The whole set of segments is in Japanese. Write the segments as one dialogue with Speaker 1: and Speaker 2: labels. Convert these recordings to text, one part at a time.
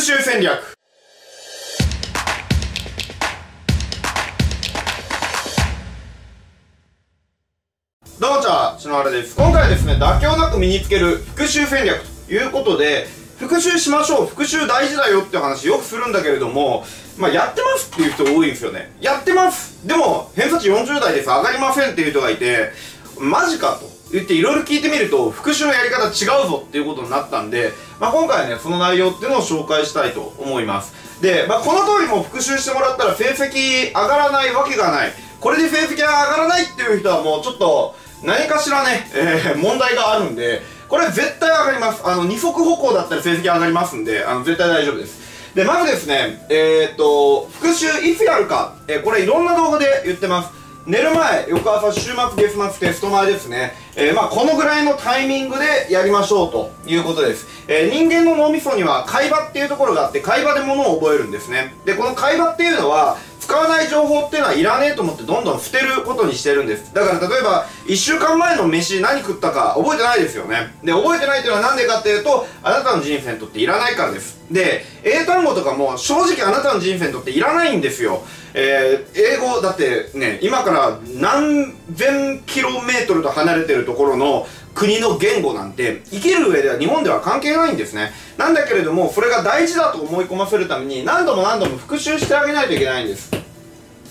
Speaker 1: 復習戦略どうもちは、篠原です。今回はですね、妥協なく身につける復習戦略ということで、復習しましょう、復習大事だよって話よくするんだけれども、まあ、やってますっていう人多いんですよね。やってますでも、偏差値40代です、上がりませんっていう人がいて、マジかと言っていろいろ聞いてみると、復習のやり方違うぞっていうことになったんで、まあ、今回はね、その内容っていうのを紹介したいと思います。で、まあ、この通りも復習してもらったら成績上がらないわけがない。これで成績が上がらないっていう人はもうちょっと、何かしらね、えー、問題があるんで、これ絶対上がります。あの、二足歩行だったら成績上がりますんで、あの、絶対大丈夫です。で、まずですね、えー、っと、復習いつやるか、えー、これいろんな動画で言ってます。寝る前、翌朝、週末、月末、テスト前ですね。えー、まあ、このぐらいのタイミングでやりましょうということです。えー、人間の脳みそには会話っていうところがあって、会話で物を覚えるんですね。で、この会話っていうのは、使わない情報っていうのはいらねえと思ってどんどん捨てることにしてるんですだから例えば1週間前の飯何食ったか覚えてないですよねで覚えてないっていうのは何でかっていうとあなたの人生にとっていらないからですで英単語とかも正直あなたの人生にとっていらないんですよ。えー、英語だってね今から何千キロメートルと離れてるところの国の言語なんて生きる上では日本では関係ないんですね。なんだけれどもそれが大事だと思い込ませるために何度も何度も復習してあげないといけないんです。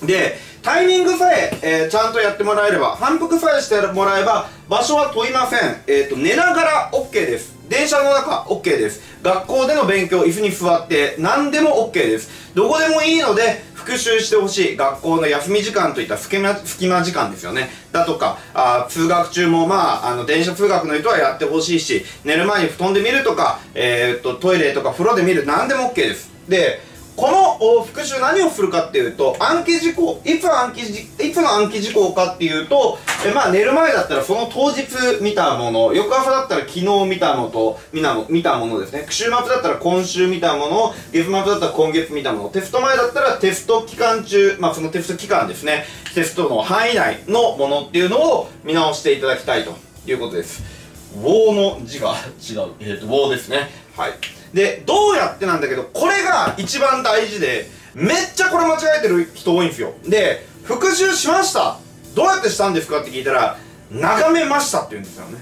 Speaker 1: でタイミングさええー、ちゃんとやってもらえれば反復さえしてもらえば場所は問いません。えっ、ー、と寝ながら OK です。電車の中 OK です。学校での勉強椅子に座って何でも OK です。どこでもいいので復習してほしい。学校の休み時間といった隙間隙間時間ですよね。だとかあ通学中もまああの電車通学の人はやってほしいし寝る前に布団で見るとか、えー、っとトイレとか風呂で見る何でも OK です。でこの復習何をするかっていうと暗記事項いつ暗記いつの暗記事項かっていうと えまあ寝る前だったらその当日見たもの翌朝だったら昨日見たのと見た見たものですね。週末だったら今週見たもの月末だったら今月見たもの。テスト前だったらテスト期間中まあそのテスト期間ですね。テストの範囲内のものっていうのを見直していただきたいということです。ウォーの字が違う。えっ、ー、とウォーですね。はい。でどうやってなんだけどこれが一番大事でめっちゃこれ間違えてる人多いんですよ。で復習しましたどうやってしたんですかって聞いたら眺めましたって言うんですよね。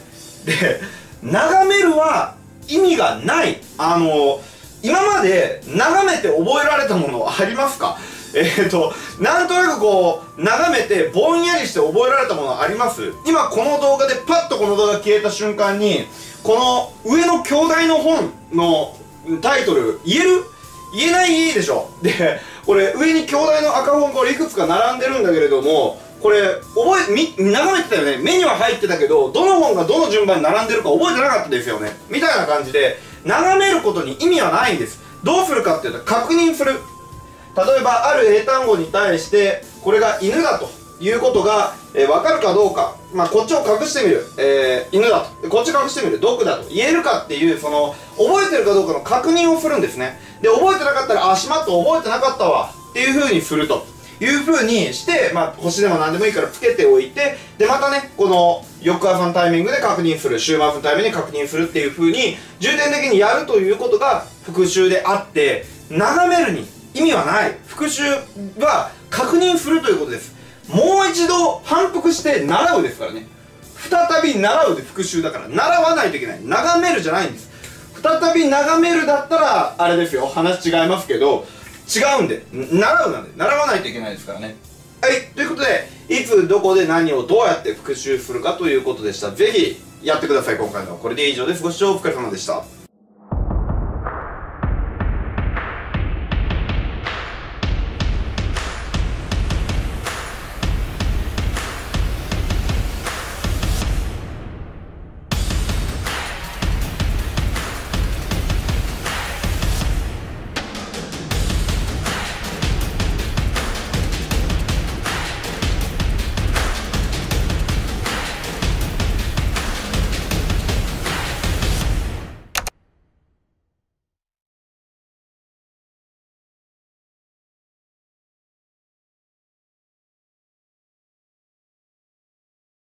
Speaker 1: で眺めるは意味がない。あの今まで眺めて覚えられたものありますか？えっ、ー、と、なんとなくこう、眺めてぼんやりして覚えられたものあります？今この動画でパッとこの動画消えた瞬間に、この上の兄弟の本のタイトル言える？言えないでしょ。でこれ上に兄弟の赤本これいくつか並んでるんだけれどもこれ覚えみ眺めてたよね。目には入ってたけどどの本がどの順番に並んでるか覚えてなかったですよね。みたいな感じで眺めることに意味はないんです。どうするかっていうと確認する。例えばある英単語に対してこれが犬だということが、えー、分かるかどうか、まあ、こっちを隠してみる、えー、犬だと。こっち隠してみる。毒だと。言えるかっていうその覚えてるかどうかの確認をするんですね。で覚えてなかったらあしまった。覚えてなかったわ。っていうふうにすると。いうふうにして、まあ、星でも何でもいいからつけておいてでまたねこの翌朝のタイミングで確認する週末のタイミングで確認するっていうふうに重点的にやるということが復習であって眺めるに意味はない。復習は確認するということです。もう一度反復して習うですからね。再び習うで復習だから。習わないといけない。眺めるじゃないんです。再び眺めるだったらあれですよ。話違いますけど違うんで。習うなんで。習わないといけないですからね。はい。ということでいつどこで何をどうやって復習するかということでした。ぜひやってください。今回のはこれで以上です。ご視聴お疲れ様でした